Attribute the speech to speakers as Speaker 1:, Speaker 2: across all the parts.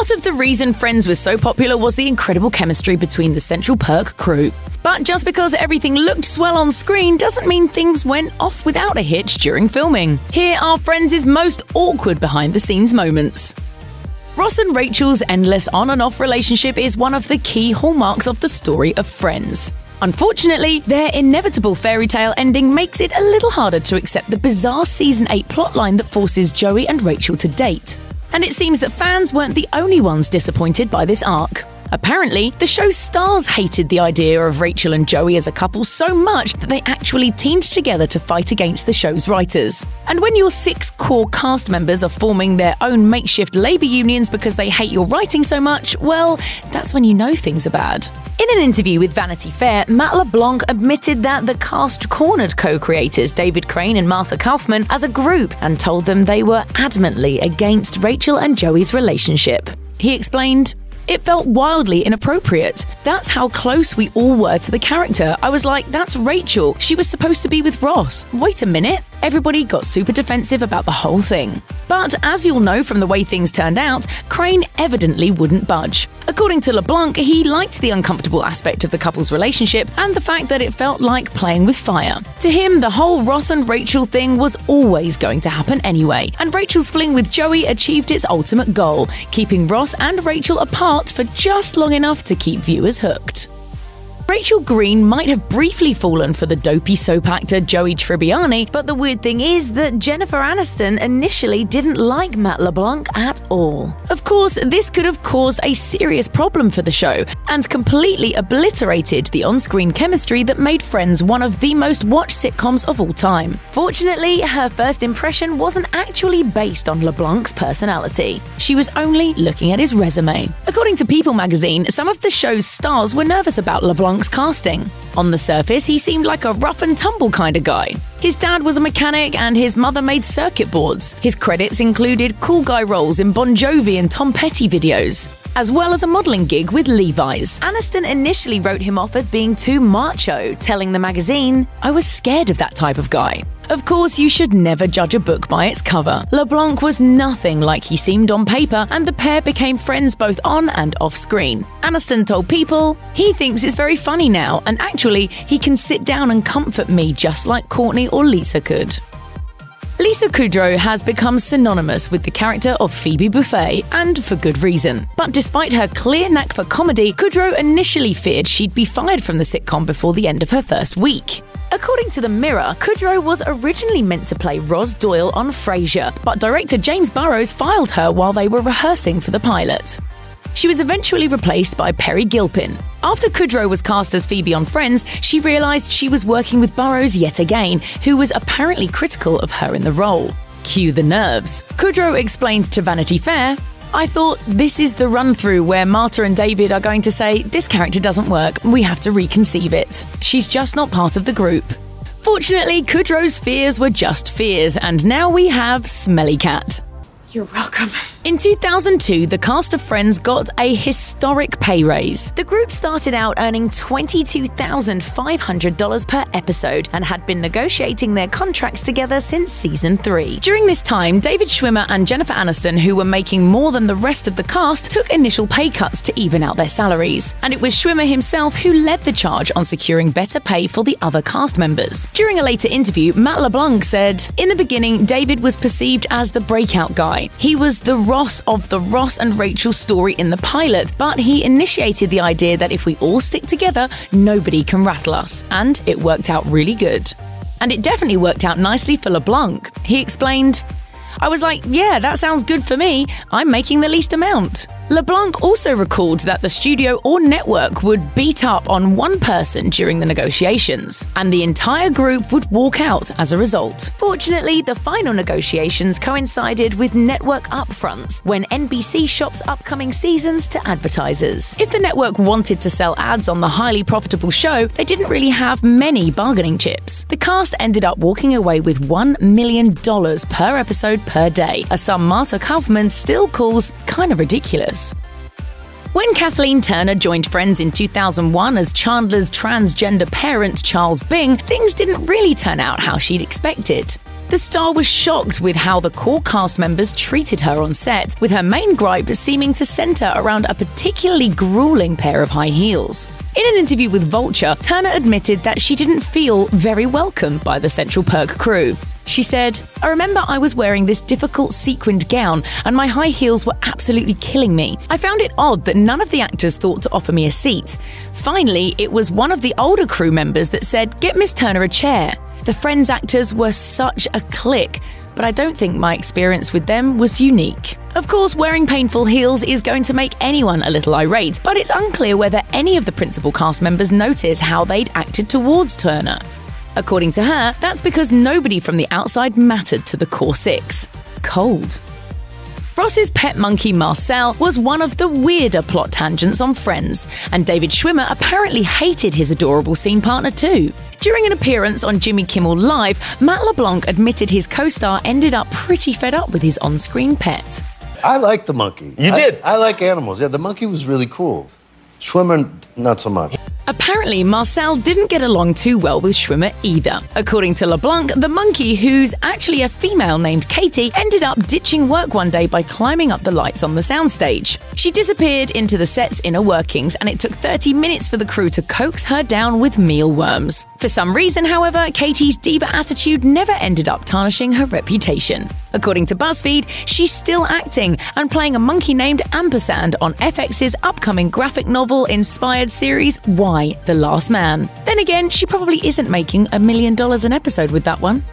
Speaker 1: Part of the reason Friends was so popular was the incredible chemistry between the Central Perk crew. But just because everything looked swell on screen doesn't mean things went off without a hitch during filming. Here are Friends' most awkward behind the scenes moments. Ross and Rachel's endless on and off relationship is one of the key hallmarks of the story of Friends. Unfortunately, their inevitable fairy tale ending makes it a little harder to accept the bizarre season 8 plotline that forces Joey and Rachel to date. And it seems that fans weren't the only ones disappointed by this arc. Apparently, the show's stars hated the idea of Rachel and Joey as a couple so much that they actually teamed together to fight against the show's writers. And when your six core cast members are forming their own makeshift labour unions because they hate your writing so much, well, that's when you know things are bad. In an interview with Vanity Fair, Matt LeBlanc admitted that the cast cornered co creators David Crane and Marta Kauffman as a group and told them they were adamantly against Rachel and Joey's relationship. He explained, it felt wildly inappropriate. That's how close we all were to the character. I was like, that's Rachel. She was supposed to be with Ross. Wait a minute. Everybody got super defensive about the whole thing. But as you'll know from the way things turned out, Crane evidently wouldn't budge. According to LeBlanc, he liked the uncomfortable aspect of the couple's relationship and the fact that it felt like playing with fire. To him, the whole Ross and Rachel thing was always going to happen anyway, and Rachel's fling with Joey achieved its ultimate goal, keeping Ross and Rachel apart for just long enough to keep viewers hooked. Rachel Green might have briefly fallen for the dopey soap actor Joey Tribbiani, but the weird thing is that Jennifer Aniston initially didn't like Matt LeBlanc at all. Of course, this could have caused a serious problem for the show and completely obliterated the on screen chemistry that made Friends one of the most watched sitcoms of all time. Fortunately, her first impression wasn't actually based on LeBlanc's personality. She was only looking at his resume. According to People magazine, some of the show's stars were nervous about LeBlanc casting. On the surface, he seemed like a rough and tumble kind of guy. His dad was a mechanic and his mother made circuit boards. His credits included cool guy roles in Bon Jovi and Tom Petty videos as well as a modelling gig with Levi's. Aniston initially wrote him off as being too macho, telling the magazine, I was scared of that type of guy. Of course, you should never judge a book by its cover. LeBlanc was nothing like he seemed on paper, and the pair became friends both on and off screen. Aniston told People, he thinks it's very funny now, and actually, he can sit down and comfort me just like Courteney or Lisa could. Lisa Kudrow has become synonymous with the character of Phoebe Buffay, and for good reason. But despite her clear knack for comedy, Kudrow initially feared she'd be fired from the sitcom before the end of her first week. According to The Mirror, Kudrow was originally meant to play Roz Doyle on Frasier, but director James Burrows filed her while they were rehearsing for the pilot. She was eventually replaced by Peri Gilpin. After Kudrow was cast as Phoebe on Friends, she realised she was working with Burrows yet again, who was apparently critical of her in the role. Cue the nerves. Kudrow explained to Vanity Fair, I thought this is the run through where Marta and David are going to say, This character doesn't work, we have to reconceive it. She's just not part of the group. Fortunately, Kudrow's fears were just fears, and now we have Smelly Cat.
Speaker 2: You're welcome.
Speaker 1: In 2002, the cast of Friends got a historic pay raise. The group started out earning $22,500 per episode and had been negotiating their contracts together since season 3. During this time, David Schwimmer and Jennifer Aniston, who were making more than the rest of the cast, took initial pay cuts to even out their salaries. And it was Schwimmer himself who led the charge on securing better pay for the other cast members. During a later interview, Matt LeBlanc said, In the beginning, David was perceived as the breakout guy. He was the Ross of the Ross and Rachel story in the pilot, but he initiated the idea that if we all stick together, nobody can rattle us, and it worked out really good. And it definitely worked out nicely for LeBlanc. He explained, I was like, yeah, that sounds good for me. I'm making the least amount. LeBlanc also recalled that the studio or network would beat up on one person during the negotiations, and the entire group would walk out as a result. Fortunately, the final negotiations coincided with network upfronts when NBC shops upcoming seasons to advertisers. If the network wanted to sell ads on the highly profitable show, they didn't really have many bargaining chips. The cast ended up walking away with $1 million per episode per day, a sum Marta Kauffman still calls kind of ridiculous. When Kathleen Turner joined Friends in 2001 as Chandler's transgender parent Charles Bing, things didn't really turn out how she'd expected. The star was shocked with how the core cast members treated her on set, with her main gripe seeming to centre around a particularly grueling pair of high heels. In an interview with Vulture, Turner admitted that she didn't feel very welcome by the Central Perk crew. She said, I remember I was wearing this difficult sequined gown and my high heels were absolutely killing me. I found it odd that none of the actors thought to offer me a seat. Finally, it was one of the older crew members that said, Get Miss Turner a chair. The Friends actors were such a clique, but I don't think my experience with them was unique. Of course, wearing painful heels is going to make anyone a little irate, but it's unclear whether any of the principal cast members noticed how they'd acted towards Turner. According to her, that's because nobody from the outside mattered to the core six. Cold. Ross's pet monkey Marcel was one of the weirder plot tangents on Friends, and David Schwimmer apparently hated his adorable scene partner too. During an appearance on Jimmy Kimmel Live, Matt LeBlanc admitted his co star ended up pretty fed up with his on screen pet.
Speaker 2: I like the monkey.
Speaker 3: You
Speaker 2: I,
Speaker 3: did?
Speaker 2: I like animals. Yeah, the monkey was really cool. Schwimmer, not so much.
Speaker 1: Apparently, Marcel didn't get along too well with Schwimmer either. According to LeBlanc, the monkey, who's actually a female named Katie, ended up ditching work one day by climbing up the lights on the soundstage. She disappeared into the set's inner workings, and it took 30 minutes for the crew to coax her down with mealworms. For some reason, however, Katie's diva attitude never ended up tarnishing her reputation. According to BuzzFeed, she's still acting and playing a monkey named Ampersand on FX's upcoming graphic novel inspired series Y: The Last Man. Then again, she probably isn't making a million dollars an episode with that one.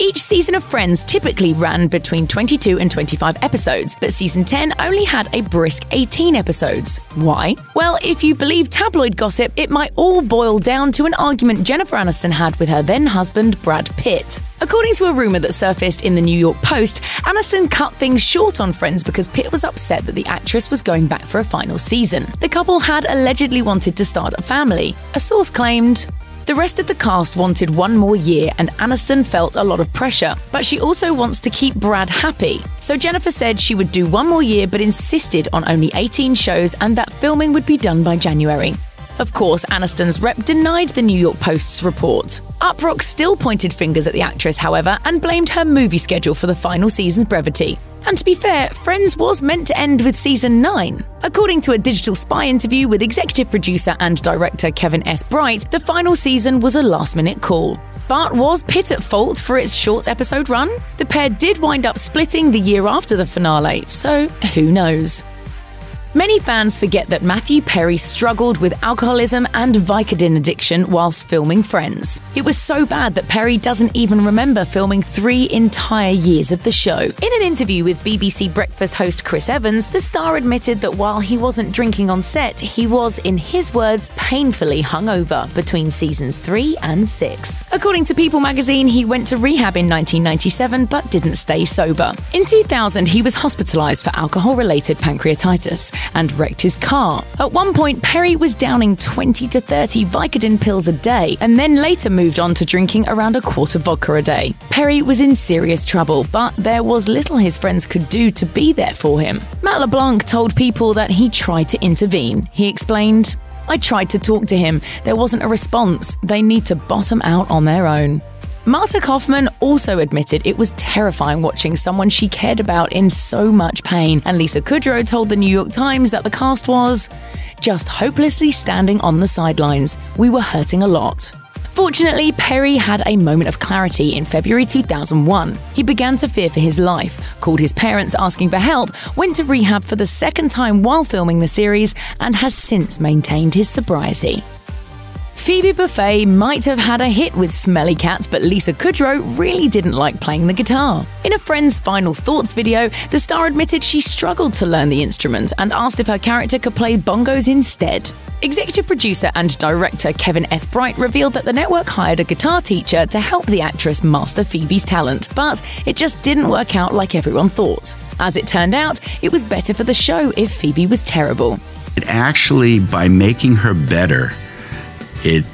Speaker 1: Each season of Friends typically ran between 22 and 25 episodes, but season 10 only had a brisk 18 episodes. Why? Well, if you believe tabloid gossip, it might all boil down to an argument Jennifer Aniston had with her then husband Brad Pitt. According to a rumor that surfaced in the New York Post, Aniston cut things short on Friends because Pitt was upset that the actress was going back for a final season. The couple had allegedly wanted to start a family. A source claimed, the rest of the cast wanted one more year, and Aniston felt a lot of pressure, but she also wants to keep Brad happy. So Jennifer said she would do one more year but insisted on only 18 shows and that filming would be done by January. Of course, Aniston's rep denied the New York Post's report. Uproxx still pointed fingers at the actress, however, and blamed her movie schedule for the final season's brevity. And to be fair, Friends was meant to end with season 9. According to a Digital Spy interview with executive producer and director Kevin S. Bright, the final season was a last minute call. But was Pitt at fault for its short episode run? The pair did wind up splitting the year after the finale, so who knows? Many fans forget that Matthew Perry struggled with alcoholism and Vicodin addiction whilst filming Friends. It was so bad that Perry doesn't even remember filming three entire years of the show. In an interview with BBC Breakfast host Chris Evans, the star admitted that while he wasn't drinking on set, he was, in his words, painfully hungover between seasons 3 and 6. According to People magazine, he went to rehab in 1997 but didn't stay sober. In 2000, he was hospitalized for alcohol related pancreatitis and wrecked his car. At one point, Perry was downing 20 to 30 Vicodin pills a day and then later moved on to drinking around a quart of vodka a day. Perry was in serious trouble, but there was little his friends could do to be there for him. Matt LeBlanc told people that he tried to intervene. He explained, I tried to talk to him. There wasn't a response. They need to bottom out on their own. Marta Kauffman also admitted it was terrifying watching someone she cared about in so much pain, and Lisa Kudrow told the New York Times that the cast was just hopelessly standing on the sidelines. We were hurting a lot. Fortunately, Perry had a moment of clarity in February 2001. He began to fear for his life, called his parents asking for help, went to rehab for the second time while filming the series, and has since maintained his sobriety. Phoebe Buffay might have had a hit with Smelly Cat, but Lisa Kudrow really didn't like playing the guitar. In a friend's final thoughts video, the star admitted she struggled to learn the instrument and asked if her character could play bongos instead. Executive producer and director Kevin S. Bright revealed that the network hired a guitar teacher to help the actress master Phoebe's talent, but it just didn't work out like everyone thought. As it turned out, it was better for the show if Phoebe was terrible.
Speaker 4: It actually, by making her better, it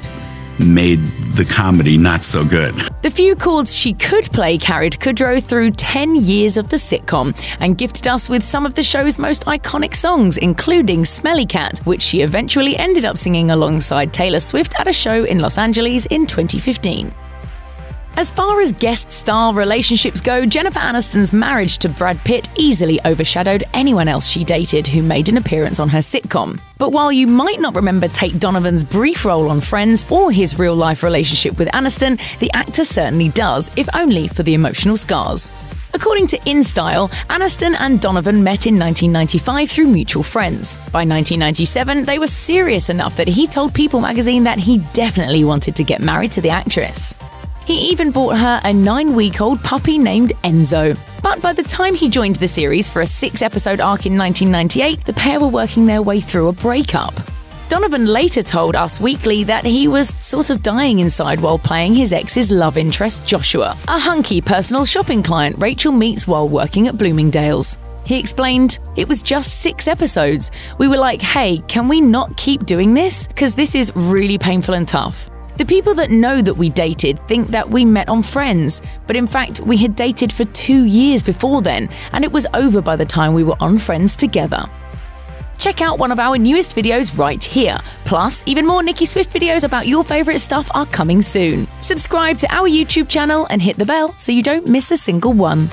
Speaker 4: made the comedy not so good.
Speaker 1: The few chords she could play carried Kudrow through 10 years of the sitcom and gifted us with some of the show's most iconic songs, including Smelly Cat, which she eventually ended up singing alongside Taylor Swift at a show in Los Angeles in 2015. As far as guest star relationships go, Jennifer Aniston's marriage to Brad Pitt easily overshadowed anyone else she dated who made an appearance on her sitcom. But while you might not remember Tate Donovan's brief role on Friends or his real life relationship with Aniston, the actor certainly does, if only for the emotional scars. According to InStyle, Aniston and Donovan met in 1995 through mutual friends. By 1997, they were serious enough that he told People magazine that he definitely wanted to get married to the actress. He even bought her a nine week old puppy named Enzo. But by the time he joined the series for a six episode arc in 1998, the pair were working their way through a breakup. Donovan later told Us Weekly that he was sort of dying inside while playing his ex's love interest, Joshua, a hunky personal shopping client Rachel meets while working at Bloomingdale's. He explained, It was just six episodes. We were like, hey, can we not keep doing this? Because this is really painful and tough. The people that know that we dated think that we met on Friends, but in fact, we had dated for two years before then, and it was over by the time we were on Friends together. Check out one of our newest videos right here. Plus, even more Nicki Swift videos about your favourite stuff are coming soon. Subscribe to our YouTube channel and hit the bell so you don't miss a single one.